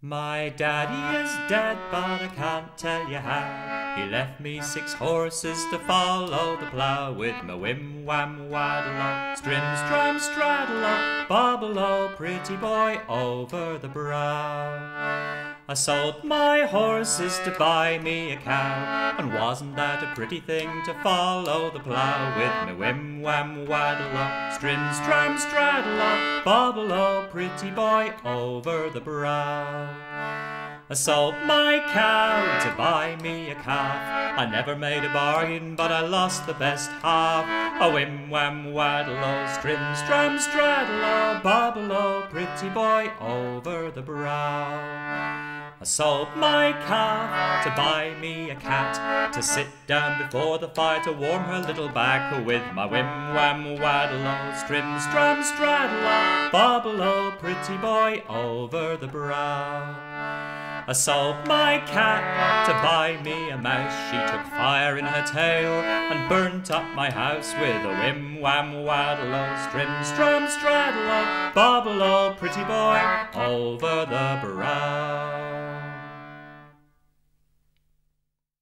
My daddy is dead, but I can't tell you how. He left me six horses to follow the plough with my whim wham waddle strim stram straddle bobble o, pretty boy over the brow. I sold my horses to buy me a cow, and wasn't that a pretty thing to follow the plough with me whim wham waddle o, strim stram straddle o, bobble o, pretty boy over the brow. I sold my cow to buy me a calf. I never made a bargain, but I lost the best half. A whim wham waddle o, strim stram straddle o, bobble o, pretty boy over the brow. I sold my calf to buy me a cat to sit down before the fire to warm her little back with my whim wham waddle o, strim stram straddle o, bobble o, pretty boy over the brow. I sold my cat to buy me a mouse. She took fire in her tail and burnt up my house with a whim wham waddle o, strim stram straddle o, bobble o, pretty boy over the brow.